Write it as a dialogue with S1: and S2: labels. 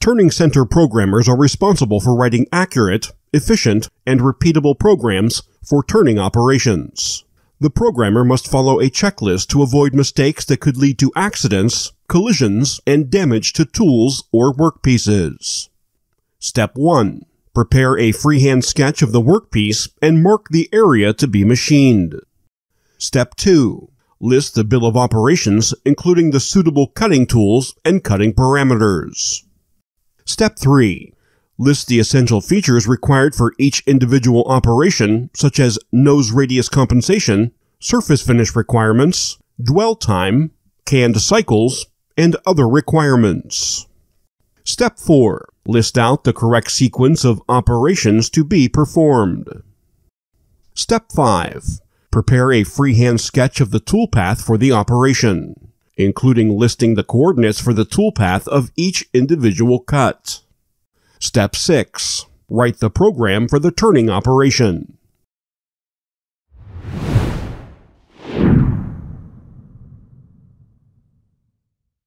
S1: Turning center programmers are responsible for writing accurate, efficient, and repeatable programs for turning operations. The programmer must follow a checklist to avoid mistakes that could lead to accidents, collisions, and damage to tools or workpieces. Step 1. Prepare a freehand sketch of the workpiece and mark the area to be machined. Step 2. List the bill of operations, including the suitable cutting tools and cutting parameters. Step 3. List the essential features required for each individual operation, such as nose radius compensation, surface finish requirements, dwell time, canned cycles, and other requirements. Step 4. List out the correct sequence of operations to be performed. Step 5. Prepare a freehand sketch of the toolpath for the operation, including listing the coordinates for the toolpath of each individual cut. Step 6. Write the program for the turning operation.